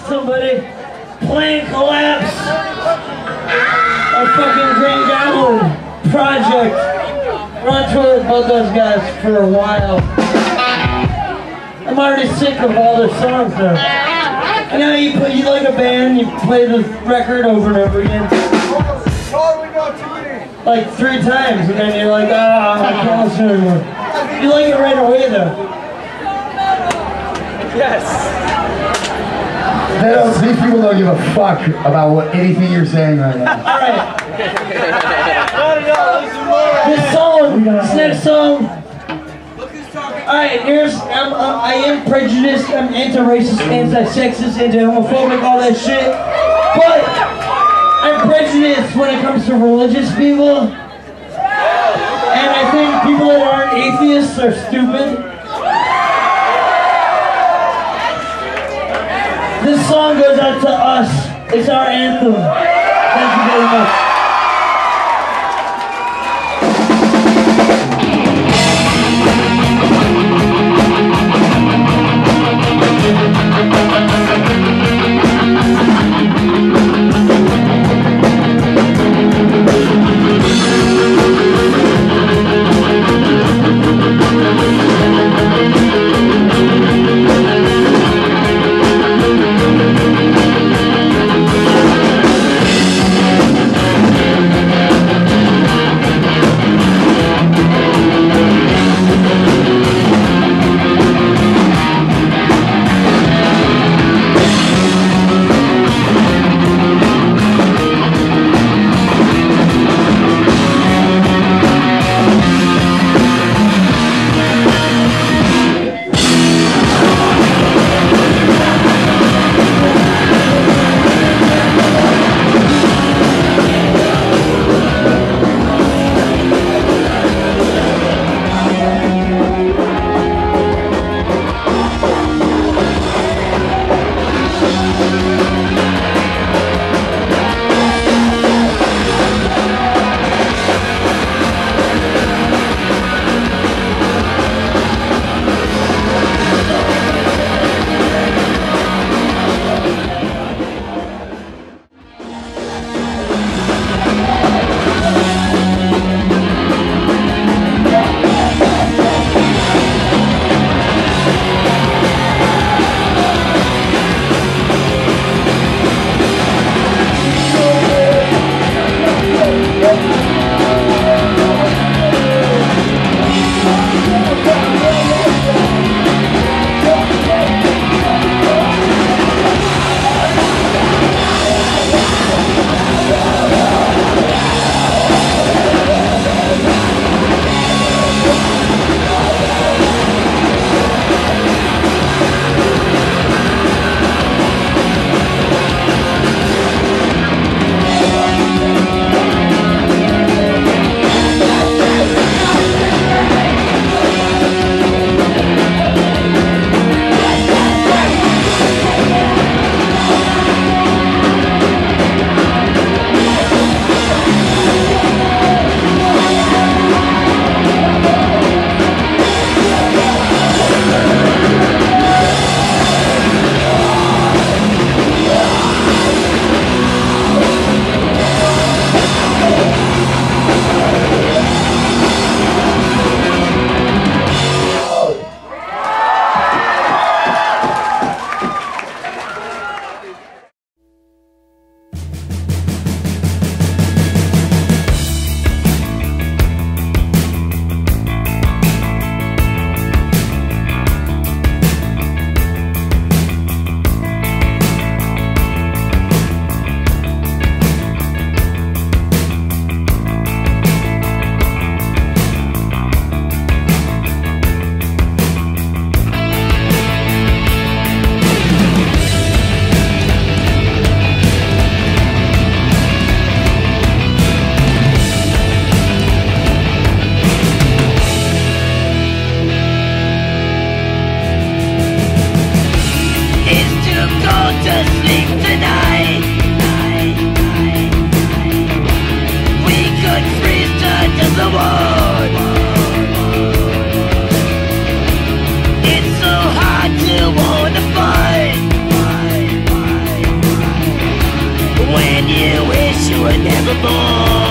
somebody. Plane collapse. Our fucking Green Goblin project. We're on tour with both those guys for a while. I'm already sick of all their songs though. You know, you, play, you like a band, you play the record over and over again. Like three times, and then you're like, ah, I can't listen anymore. You like it right away though. They don't, these people don't give a fuck about what anything you're saying right now. Alright. This song, this next song. Alright, here's, I'm, I'm, I am prejudiced, I'm anti-racist, anti-sexist, anti-homophobic, all that shit. But, I'm prejudiced when it comes to religious people. And I think people that aren't atheists are stupid. This song goes out to us. It's our anthem. Thank you very much. you wanna fight. When you wish you were never born.